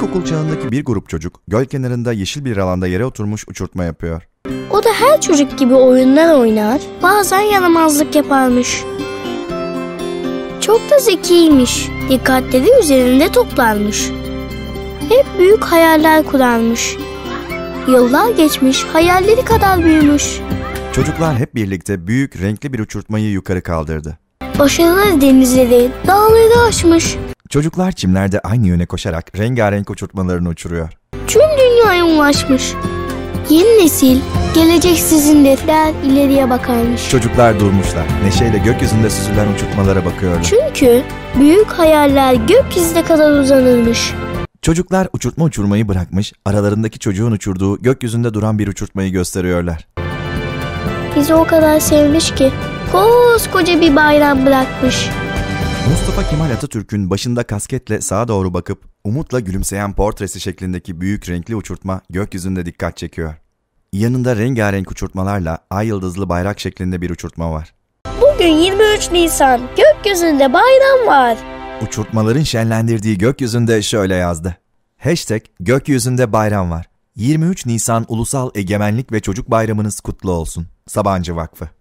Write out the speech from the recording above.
İlkokul çağındaki bir grup çocuk göl kenarında yeşil bir alanda yere oturmuş uçurtma yapıyor. O da her çocuk gibi oyunlar oynar, bazen yaramazlık yaparmış. Çok da zekiymiş, dikkatleri üzerinde toplarmış. Hep büyük hayaller kurarmış. Yıllar geçmiş, hayalleri kadar büyümüş. Çocuklar hep birlikte büyük renkli bir uçurtmayı yukarı kaldırdı. Başarılı denizleri, dağları aşmış. Çocuklar çimlerde aynı yöne koşarak rengarenk uçurtmalarını uçuruyor. Tüm dünyaya ulaşmış. Yeni nesil, gelecek sizindir der ileriye bakarmış. Çocuklar durmuşlar. Neşeyle gökyüzünde süzülen uçurtmalara bakıyorlar. Çünkü büyük hayaller gökyüzüne kadar uzanırmış. Çocuklar uçurtma uçurmayı bırakmış, aralarındaki çocuğun uçurduğu gökyüzünde duran bir uçurtmayı gösteriyorlar. Bizi o kadar sevmiş ki koskoca bir bayram bırakmış. Mustafa Kemal Atatürk'ün başında kasketle sağa doğru bakıp umutla gülümseyen portresi şeklindeki büyük renkli uçurtma gökyüzünde dikkat çekiyor. Yanında rengarenk uçurtmalarla ay yıldızlı bayrak şeklinde bir uçurtma var. Bugün 23 Nisan, gökyüzünde bayram var. Uçurtmaların şenlendirdiği gökyüzünde şöyle yazdı. Hashtag gökyüzünde bayram var. 23 Nisan Ulusal Egemenlik ve Çocuk Bayramınız kutlu olsun. Sabancı Vakfı